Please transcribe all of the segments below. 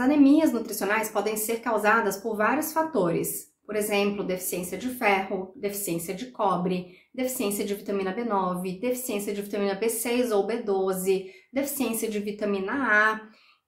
As anemias nutricionais podem ser causadas por vários fatores, por exemplo, deficiência de ferro, deficiência de cobre, deficiência de vitamina B9, deficiência de vitamina B6 ou B12, deficiência de vitamina A,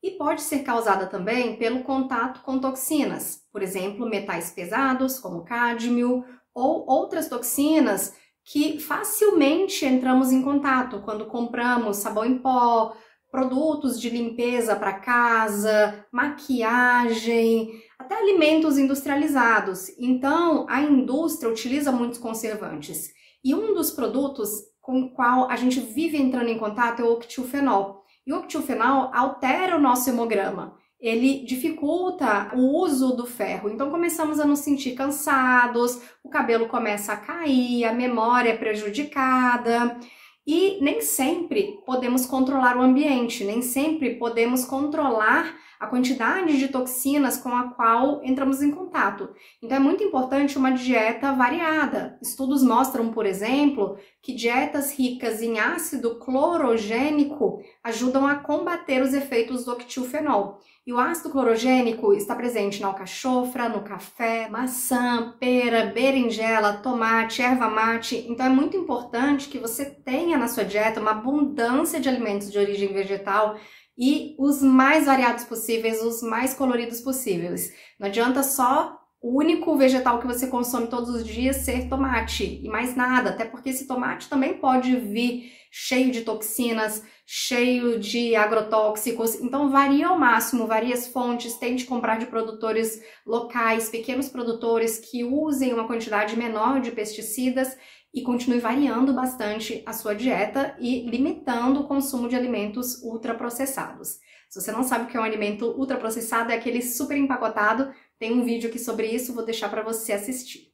e pode ser causada também pelo contato com toxinas, por exemplo, metais pesados como cádmio ou outras toxinas que facilmente entramos em contato quando compramos sabão em pó, produtos de limpeza para casa, maquiagem, até alimentos industrializados. Então, a indústria utiliza muitos conservantes. E um dos produtos com o qual a gente vive entrando em contato é o octilfenol. E o octilfenol altera o nosso hemograma. Ele dificulta o uso do ferro. Então começamos a nos sentir cansados, o cabelo começa a cair, a memória é prejudicada. E nem sempre podemos controlar o ambiente, nem sempre podemos controlar a quantidade de toxinas com a qual entramos em contato. Então é muito importante uma dieta variada. Estudos mostram, por exemplo, que dietas ricas em ácido clorogênico ajudam a combater os efeitos do octilfenol. E o ácido clorogênico está presente na alcachofra, no café, maçã, pera, berinjela, tomate, erva mate. Então é muito importante que você tenha na sua dieta uma abundância de alimentos de origem vegetal e os mais variados possíveis, os mais coloridos possíveis. Não adianta só o único vegetal que você consome todos os dias ser tomate e mais nada, até porque esse tomate também pode vir cheio de toxinas, cheio de agrotóxicos. Então varia ao máximo, varia as fontes, tente comprar de produtores locais, pequenos produtores que usem uma quantidade menor de pesticidas e continue variando bastante a sua dieta e limitando o consumo de alimentos ultraprocessados. Se você não sabe o que é um alimento ultraprocessado, é aquele super empacotado. Tem um vídeo aqui sobre isso, vou deixar para você assistir.